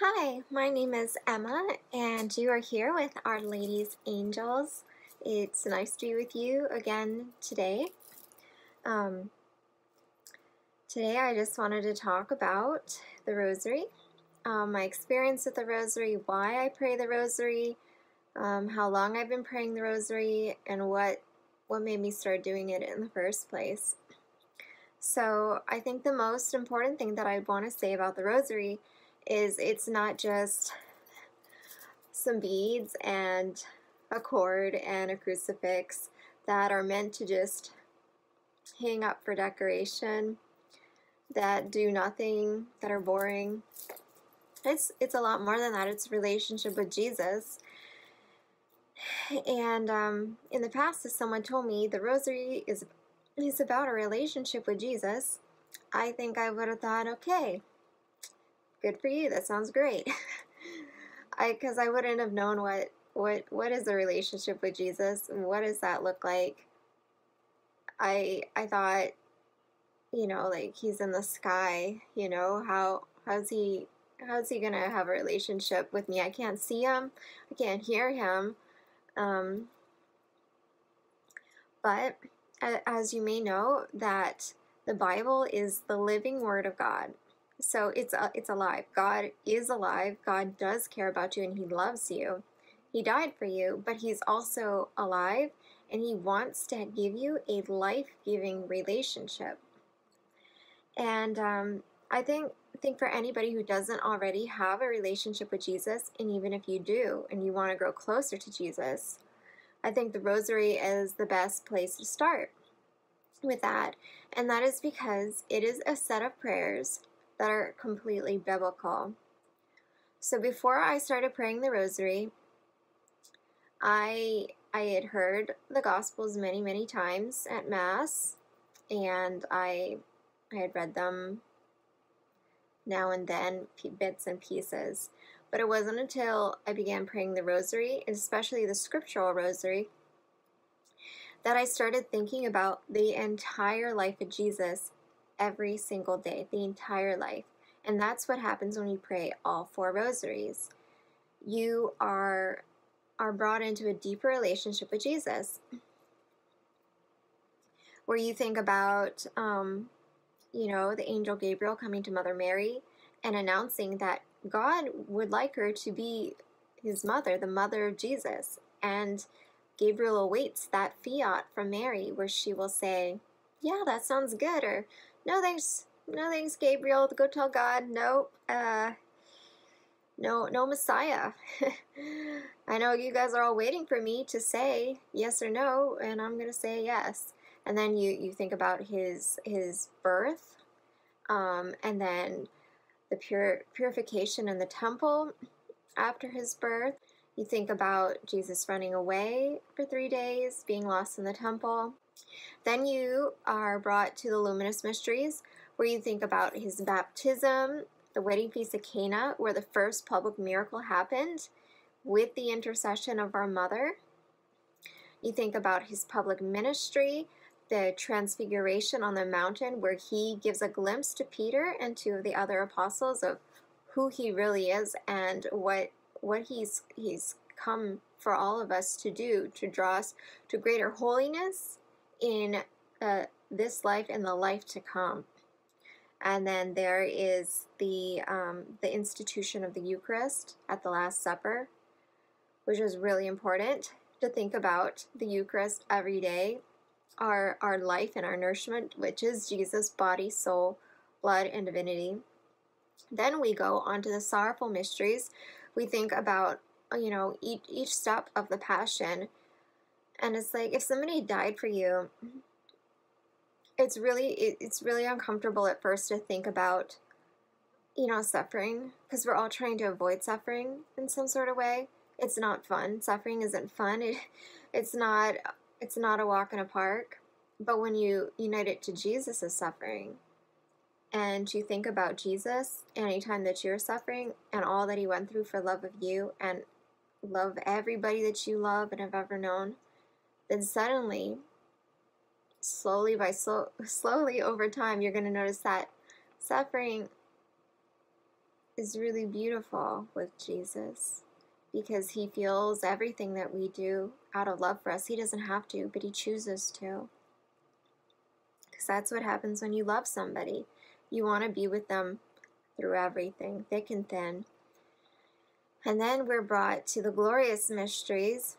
Hi, my name is Emma, and you are here with Our Lady's Angels. It's nice to be with you again today. Um, today, I just wanted to talk about the Rosary, um, my experience with the Rosary, why I pray the Rosary, um, how long I've been praying the Rosary, and what what made me start doing it in the first place. So, I think the most important thing that I want to say about the Rosary is it's not just some beads and a cord and a crucifix that are meant to just hang up for decoration that do nothing that are boring. It's it's a lot more than that. It's a relationship with jesus. And um, in the past if someone told me the rosary is is about a relationship with jesus i think i would have thought okay good for you. That sounds great. I because I wouldn't have known what what what is a relationship with Jesus. What does that look like? I I thought, you know, like he's in the sky. You know how how's he how's he gonna have a relationship with me? I can't see him. I can't hear him. Um, but as you may know, that the Bible is the living Word of God. So it's a, it's alive. God is alive. God does care about you and he loves you. He died for you, but he's also alive and he wants to give you a life-giving relationship. And um, I think think for anybody who doesn't already have a relationship with Jesus, and even if you do and you want to grow closer to Jesus, I think the rosary is the best place to start with that. And that is because it is a set of prayers that are completely biblical. So before I started praying the rosary, I I had heard the gospels many many times at mass and I I had read them now and then bits and pieces. But it wasn't until I began praying the rosary, especially the scriptural rosary, that I started thinking about the entire life of Jesus every single day, the entire life. And that's what happens when you pray all four rosaries. You are are brought into a deeper relationship with Jesus, where you think about, um, you know, the angel Gabriel coming to Mother Mary and announcing that God would like her to be his mother, the mother of Jesus, and Gabriel awaits that fiat from Mary, where she will say, "Yeah, that sounds good," or no thanks, no thanks, Gabriel. Go tell God, no, uh, no, no Messiah. I know you guys are all waiting for me to say yes or no, and I'm gonna say yes. And then you you think about his his birth, um, and then the pure purification in the temple after his birth. You think about Jesus running away for three days, being lost in the temple. Then you are brought to the luminous mysteries, where you think about his baptism, the wedding feast of Cana, where the first public miracle happened with the intercession of our mother. You think about his public ministry, the transfiguration on the mountain, where he gives a glimpse to Peter and two of the other apostles of who he really is and what what he's he's come for all of us to do to draw us to greater holiness in uh, this life and the life to come. And then there is the um, the institution of the Eucharist at the Last Supper, which is really important to think about the Eucharist every day, our our life and our nourishment, which is Jesus' body, soul, blood, and divinity. Then we go on to the sorrowful mysteries. We think about you know each each step of the Passion and it's like if somebody died for you it's really it, it's really uncomfortable at first to think about you know suffering because we're all trying to avoid suffering in some sort of way. It's not fun. Suffering isn't fun. It, it's not it's not a walk in a park. But when you unite it to jesus' suffering and you think about jesus anytime that you're suffering and all that he went through for love of you and love everybody that you love and have ever known then suddenly, slowly by slow, slowly over time, you're going to notice that suffering is really beautiful with Jesus because he feels everything that we do out of love for us. He doesn't have to, but he chooses to. Because that's what happens when you love somebody. You want to be with them through everything, thick and thin. And then we're brought to the glorious mysteries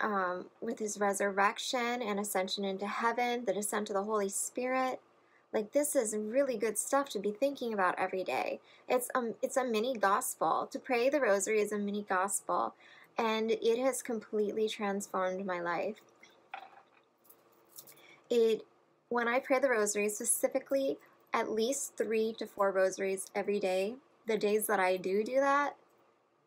um, with his resurrection and ascension into heaven, the descent of the Holy Spirit. Like this is really good stuff to be thinking about every day. It's um it's a mini gospel. To pray the rosary is a mini gospel, and it has completely transformed my life. It when I pray the rosary specifically, at least three to four rosaries every day. The days that I do do that,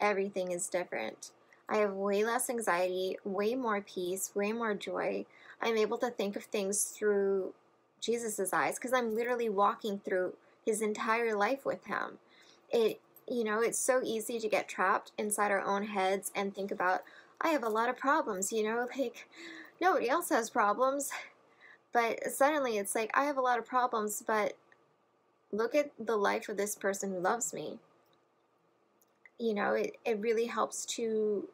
everything is different. I have way less anxiety, way more peace, way more joy. I'm able to think of things through Jesus's eyes because I'm literally walking through his entire life with him. It you know, it's so easy to get trapped inside our own heads and think about I have a lot of problems, you know, like nobody else has problems. But suddenly it's like I have a lot of problems, but look at the life of this person who loves me. You know, it, it really helps to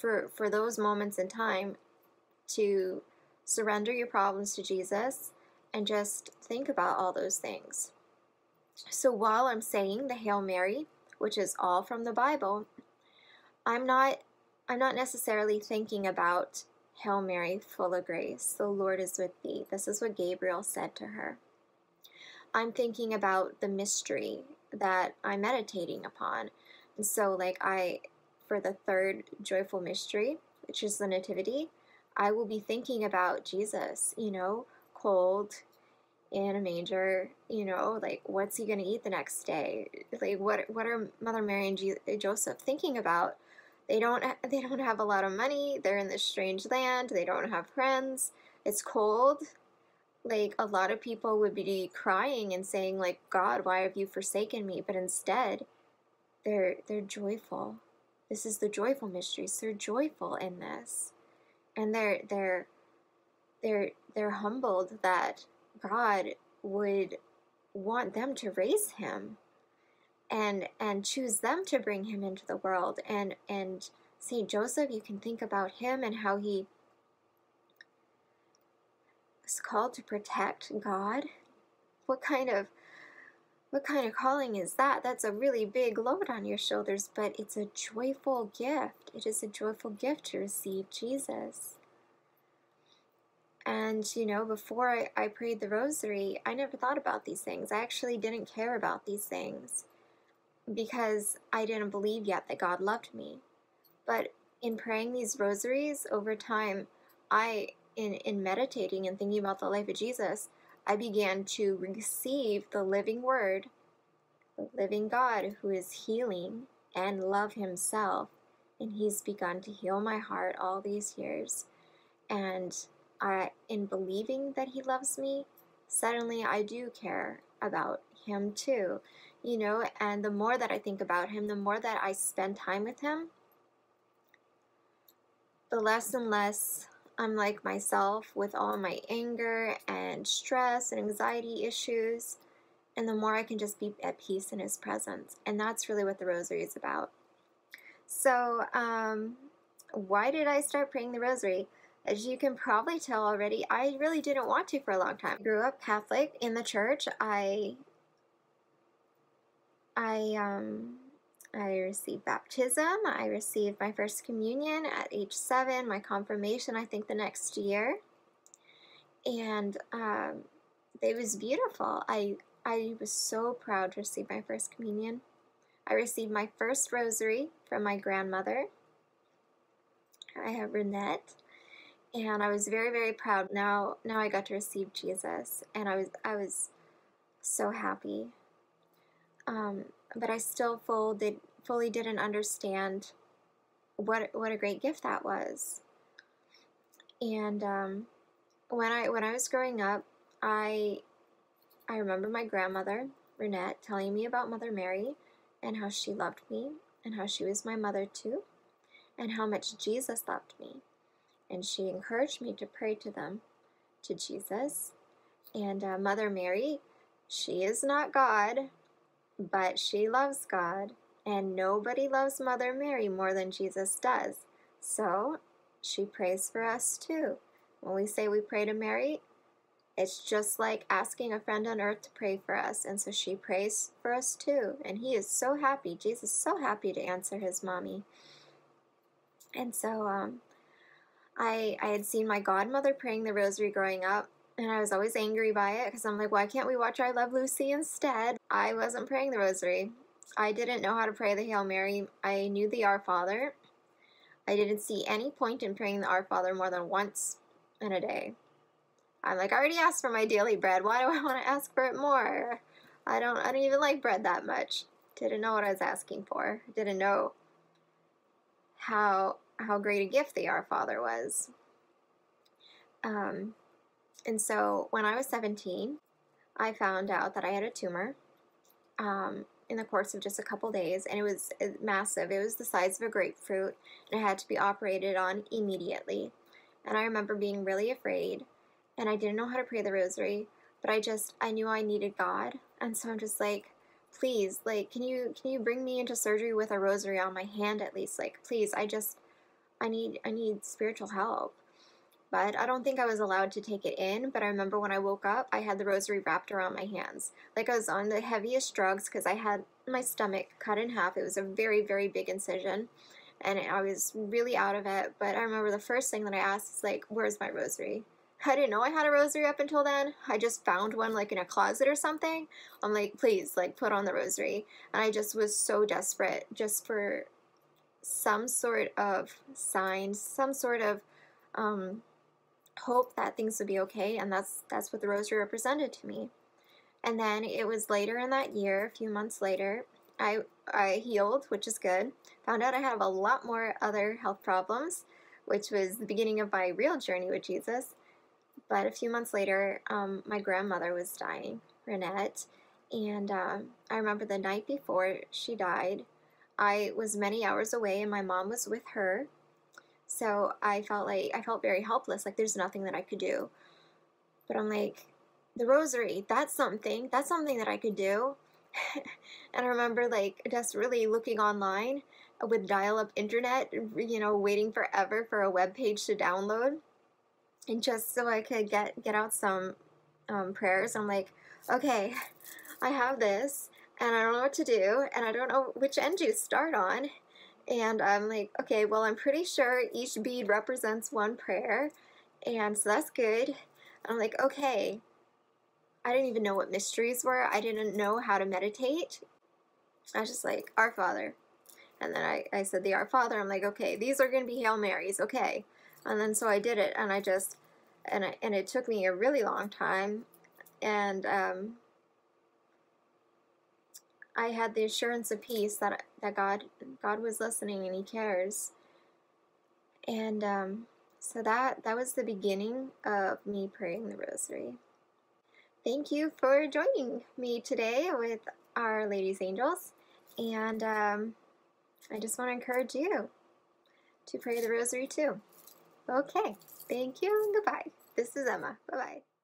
for for those moments in time to surrender your problems to Jesus and just think about all those things. So while I'm saying the Hail Mary, which is all from the Bible, I'm not I'm not necessarily thinking about Hail Mary, full of grace, the Lord is with thee. This is what Gabriel said to her. I'm thinking about the mystery that I'm meditating upon. And so like I for the third joyful mystery, which is the nativity, I will be thinking about Jesus, you know, cold in a manger, you know, like what's he going to eat the next day? Like what what are Mother Mary and G- Joseph thinking about? They don't they don't have a lot of money. They're in this strange land. They don't have friends. It's cold. Like a lot of people would be crying and saying like, "God, why have you forsaken me?" But instead, they're they're joyful. This is the joyful mysteries. They're joyful in this. And they're they're they're they're humbled that God would want them to raise him and and choose them to bring him into the world and and Saint Joseph you can think about him and how he was called to protect God what kind of what kind of calling is that that's a really big load on your shoulders but it's a joyful gift it is a joyful gift to receive Jesus and, you know, before I, I prayed the rosary, I never thought about these things. I actually didn't care about these things because I didn't believe yet that God loved me. But in praying these rosaries over time, I, in, in meditating and thinking about the life of Jesus, I began to receive the living word, the living God who is healing and love himself. And he's begun to heal my heart all these years. And I, in believing that he loves me, suddenly I do care about him too, you know, and the more that I think about him, the more that I spend time with him, the less and less I'm like myself with all my anger and stress and anxiety issues, and the more I can just be at peace in his presence. And that's really what the rosary is about. So, um, why did I start praying the rosary? As you can probably tell already, I really didn't want to for a long time. I grew up Catholic in the church. I I um I received baptism. I received my first communion at age seven. My confirmation, I think, the next year, and um, it was beautiful. I I was so proud to receive my first communion. I received my first rosary from my grandmother. I have Renette and I was very very proud. Now now I got to receive Jesus, and I was I was so happy. Um, but I still full did fully didn't understand what what a great gift that was. And um, when I when I was growing up, I I remember my grandmother Renette telling me about Mother Mary and how she loved me and how she was my mother too, and how much Jesus loved me and she encouraged me to pray to them, to Jesus. And uh, Mother Mary, she is not God, but she loves God, and nobody loves Mother Mary more than Jesus does. So she prays for us too. When we say we pray to Mary, it's just like asking a friend on earth to pray for us. And so she prays for us too. And he is so happy. Jesus is so happy to answer his mommy. And so um, I, I had seen my godmother praying the rosary growing up. And I was always angry by it because I'm like, why can't we watch I Love Lucy instead? I wasn't praying the rosary. I didn't know how to pray the Hail Mary. I knew the Our Father. I didn't see any point in praying the Our Father more than once in a day. I'm like, I already asked for my daily bread. Why do I want to ask for it more? I don't I don't even like bread that much. Didn't know what I was asking for. Didn't know how how great a gift the Our Father was. Um, and so when I was 17, I found out that I had a tumor um, in the course of just a couple days, and it was uh, massive. It was the size of a grapefruit, and it had to be operated on immediately. And I remember being really afraid, and I didn't know how to pray the rosary, but I just I knew I needed God, and so I'm just like, please, like, can you can you bring me into surgery with a rosary on my hand at least? Like, please, I just I need I need spiritual help but I don't think I was allowed to take it in. But I remember when I woke up, I had the rosary wrapped around my hands. Like I was on the heaviest drugs because I had my stomach cut in half. It was a very, very big incision. And I was really out of it. But I remember the first thing that I asked is like, where's my rosary? I didn't know I had a rosary up until then. I just found one like in a closet or something. I'm like, please, like put on the rosary. And I just was so desperate just for some sort of sign, some sort of um, hope that things would be okay, and that's that's what the rosary represented to me. And then it was later in that year, a few months later, I I healed, which is good. Found out I have a lot more other health problems, which was the beginning of my real journey with Jesus. But a few months later, um, my grandmother was dying, Renette, and uh, I remember the night before she died, I was many hours away, and my mom was with her so I felt like I felt very helpless, like there's nothing that I could do. But I'm like, the rosary, that's something. That's something that I could do. and I remember like just really looking online with dial-up internet, you know, waiting forever for a web page to download. And just so I could get get out some um, prayers, I'm like, okay, I have this, and I don't know what to do, and I don't know which end to start on. And I'm like, okay, well, I'm pretty sure each bead represents one prayer. And so that's good. I'm like, okay. I didn't even know what mysteries were. I didn't know how to meditate. I was just like, Our Father. And then I, I said the Our Father. I'm like, okay, these are going to be Hail Marys. Okay. And then so I did it. And I just, and, I, and it took me a really long time. And um, I had the assurance of peace that that God God was listening and He cares. And um, so that that was the beginning of me praying the Rosary. Thank you for joining me today with Our Lady's Angels, and um, I just want to encourage you to pray the Rosary too. Okay, thank you and goodbye. This is Emma. Bye bye.